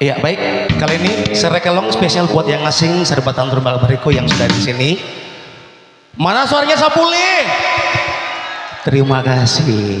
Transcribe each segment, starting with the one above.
Iya baik, kali ini serekelong spesial buat yang asing serbatan terbal bariku yang sudah di sini. Mana suaranya Sapuli? Terima kasih.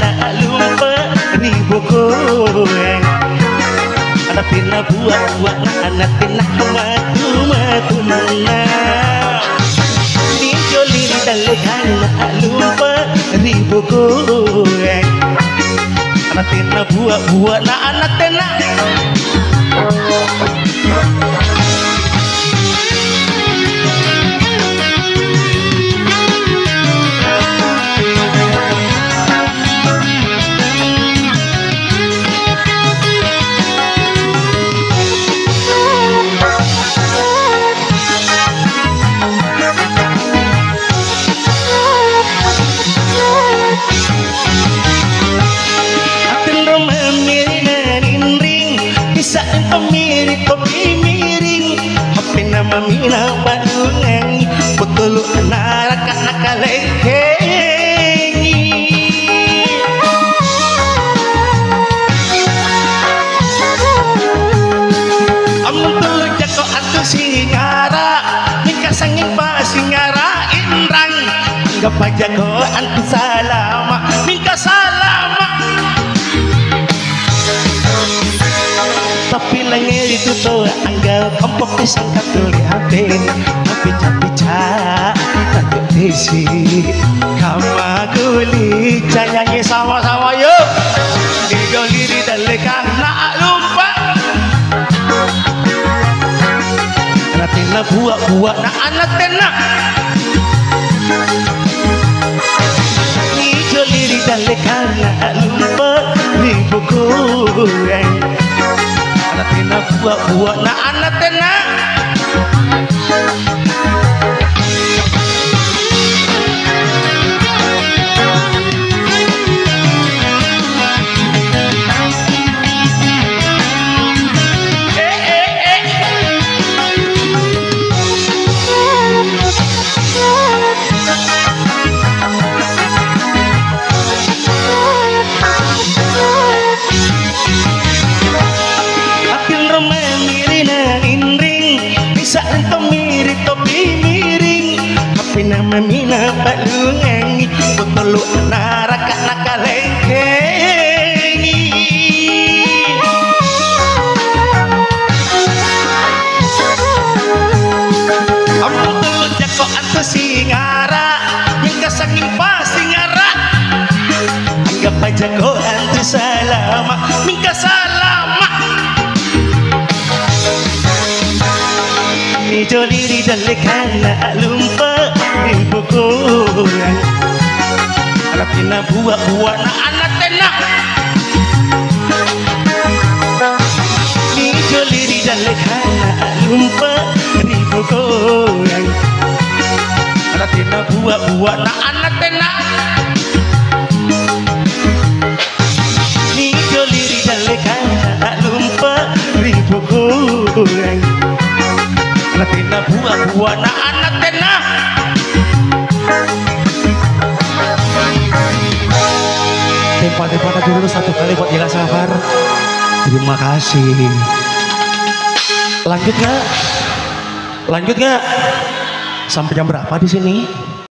nak lupa Anak tina buat-buat anak tina matu matu nana Midoni dalekan nak lupa Anak nak anak Hapi nama mina badungan Betul naraka Amun tulo jako antu salama Mika salama. Tapi langit itu tuh kompok pisang katuli hapin Pica-pica Tajuk disi Kama guli Nyanyi sama-sama yuk di dalekan nak lupa. Anak tina buat-buat nak anak tina Digoli di dalekan nak lupa. Ribu kurang anak tina buat-buat na anak tina balungan Botolu naraka nakalengkengi. Amun tulu jako anto singara Mingka sanging pa singara Anggap aja ko anto salama Mingka salama. Ni joli di dalekan na lumpa kurang Anak tina buat-buat na anak tina Ni joli di dalekan na lumpa Ribu kurang Anak tina buat-buat na anak tina Ni joli di dalekan na lumpa Ribu kurang anak tina buah-buah na anak tempat-tempat dulu satu kali buat Ila Safar terima kasih. Lanjut nggak? Lanjut nggak? Sampai jam berapa di sini